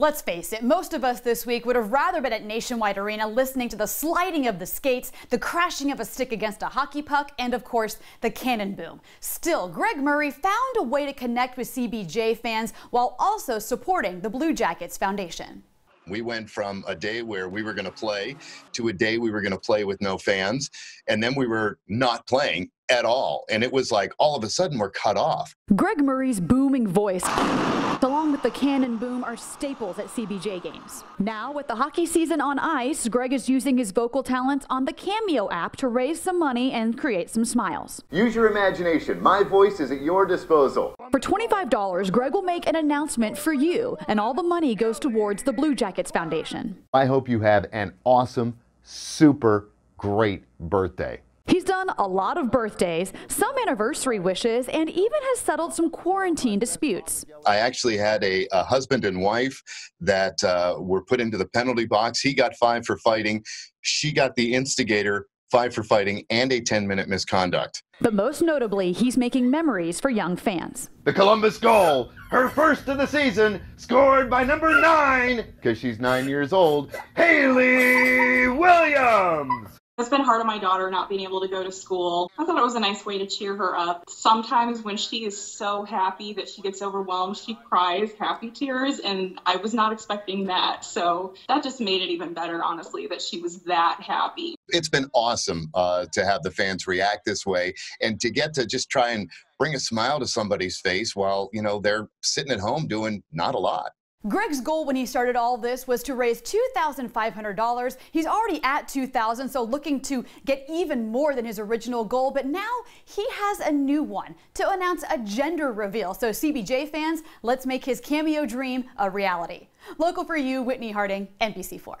Let's face it, most of us this week would have rather been at Nationwide Arena listening to the sliding of the skates, the crashing of a stick against a hockey puck, and of course, the cannon boom. Still, Greg Murray found a way to connect with CBJ fans while also supporting the Blue Jackets Foundation. We went from a day where we were going to play to a day we were going to play with no fans, and then we were not playing at all. And it was like all of a sudden we're cut off. Greg Murray's booming voice along with the cannon boom are staples at CBJ games. Now, with the hockey season on ice, Greg is using his vocal talents on the Cameo app to raise some money and create some smiles. Use your imagination. My voice is at your disposal. For $25, Greg will make an announcement for you, and all the money goes towards the Blue Jackets Foundation. I hope you have an awesome, super great birthday. He's done a lot of birthdays, some anniversary wishes, and even has settled some quarantine disputes. I actually had a, a husband and wife that uh, were put into the penalty box. He got five for fighting. She got the instigator five for fighting and a 10 minute misconduct. But most notably, he's making memories for young fans. The Columbus goal, her first of the season, scored by number nine, because she's nine years old, Hayley Williams. It's been hard on my daughter not being able to go to school. I thought it was a nice way to cheer her up. Sometimes when she is so happy that she gets overwhelmed, she cries happy tears, and I was not expecting that. So that just made it even better, honestly, that she was that happy. It's been awesome uh, to have the fans react this way and to get to just try and bring a smile to somebody's face while, you know, they're sitting at home doing not a lot. Greg's goal when he started all this was to raise $2,500. He's already at 2,000, so looking to get even more than his original goal. But now he has a new one to announce a gender reveal. So CBJ fans, let's make his cameo dream a reality. Local for you, Whitney Harding, NBC4.